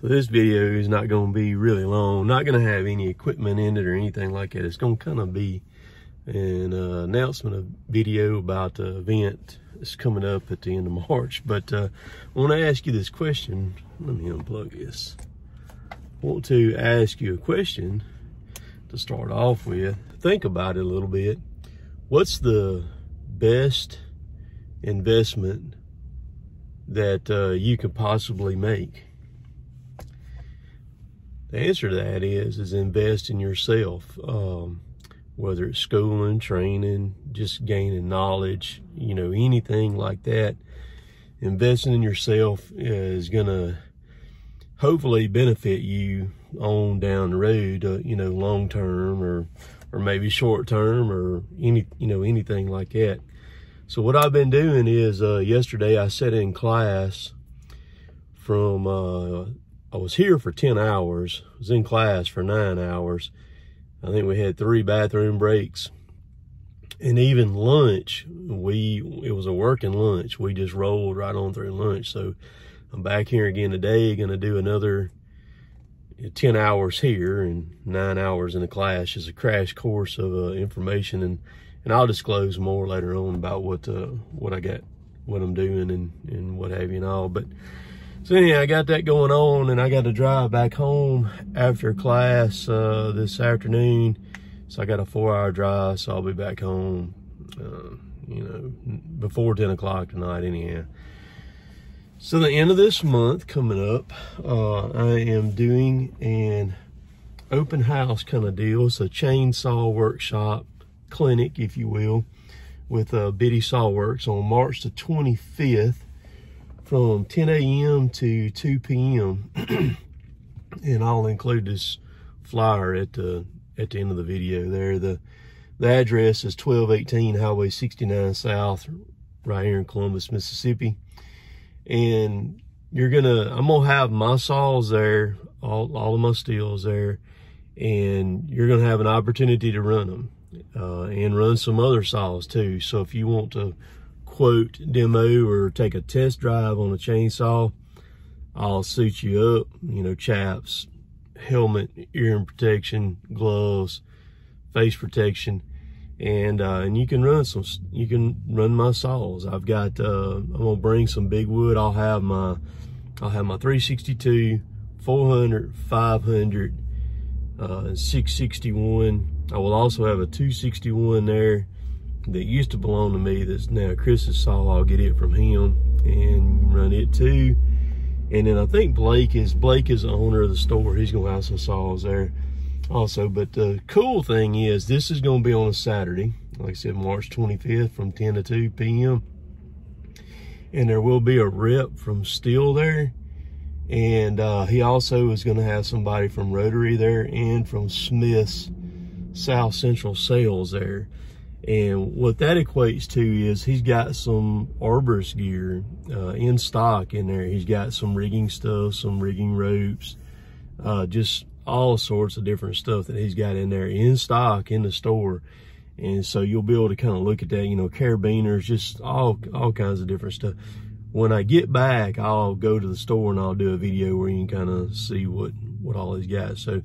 So this video is not going to be really long. Not going to have any equipment in it or anything like that. It's going to kind of be an uh, announcement of video about the event that's coming up at the end of March. But uh, I want to ask you this question. Let me unplug this. I want to ask you a question to start off with. Think about it a little bit. What's the best investment that uh, you could possibly make? The answer to that is is invest in yourself. Um, whether it's schooling, training, just gaining knowledge, you know, anything like that. Investing in yourself is gonna hopefully benefit you on down the road, uh, you know, long term or or maybe short term or any you know anything like that. So what I've been doing is uh, yesterday I sat in class from uh, I was here for 10 hours. I was in class for nine hours. I think we had three bathroom breaks. And even lunch, we it was a working lunch. We just rolled right on through lunch. So I'm back here again today, gonna do another 10 hours here and nine hours in the class is a crash course of uh, information and and I'll disclose more later on about what uh, what I got what I'm doing and and what have you and all but so anyhow, I got that going on and I got to drive back home after class uh, this afternoon. So I got a four hour drive, so I'll be back home, uh, you know, before 10 o'clock tonight anyhow. So the end of this month coming up, uh, I am doing an open house kind of deal. It's a chainsaw workshop clinic, if you will, with uh, Biddy Saw Works on March the 25th from 10 a.m. to 2 p.m. and I'll include this flyer at the at the end of the video there. The the address is 1218 Highway 69 South, right here in Columbus, Mississippi. And you're gonna I'm gonna have my saws there, all all of my Stihls there, and you're gonna have an opportunity to run them. Uh, and run some other saws too. So if you want to quote demo or take a test drive on a chainsaw, I'll suit you up, you know, chaps, helmet, ear protection, gloves, face protection, and uh, and you can run some, you can run my saws. I've got, uh, I'm gonna bring some big wood. I'll have my, I'll have my 362, 400, 500, uh, 661. I will also have a 261 there that used to belong to me that's now Chris's saw. I'll get it from him and run it too. And then I think Blake is Blake is the owner of the store. He's gonna have some saws there also. But the cool thing is this is gonna be on a Saturday, like I said, March 25th from 10 to 2 p.m. And there will be a rep from Stihl there. And uh, he also is gonna have somebody from Rotary there and from Smith's South Central Sales there. And what that equates to is he's got some arborist gear uh, in stock in there. He's got some rigging stuff, some rigging ropes, uh, just all sorts of different stuff that he's got in there in stock in the store. And so you'll be able to kind of look at that, you know, carabiners, just all, all kinds of different stuff. When I get back, I'll go to the store and I'll do a video where you can kind of see what, what all he's got. So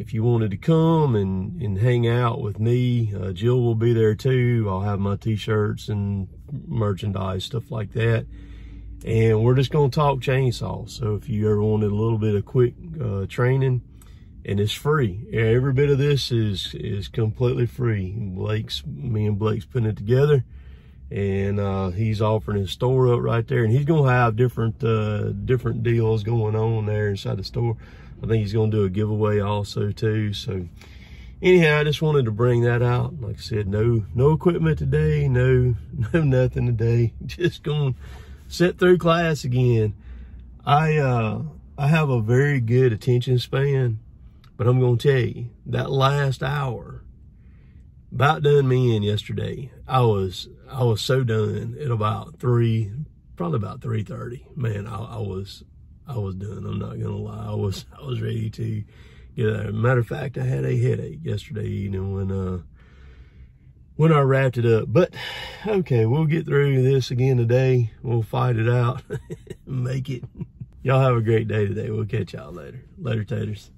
if you wanted to come and, and hang out with me, uh, Jill will be there too. I'll have my t-shirts and merchandise, stuff like that. And we're just going to talk chainsaws. So if you ever wanted a little bit of quick uh, training, and it's free. Every bit of this is is completely free. Blake's, me and Blake's putting it together. And uh, he's offering his store up right there. And he's going to have different uh, different deals going on there inside the store. I think he's going to do a giveaway also too. So anyhow, I just wanted to bring that out. Like I said, no no equipment today, no no nothing today. Just going to sit through class again. I uh I have a very good attention span, but I'm going to tell you that last hour about done me in yesterday. I was I was so done at about three, probably about three thirty. Man, I, I was I was done. I'm not gonna lie. I was I was ready to get out. Matter of fact, I had a headache yesterday evening when uh when I wrapped it up. But okay, we'll get through this again today. We'll fight it out, make it. Y'all have a great day today. We'll catch y'all later. Later, taters.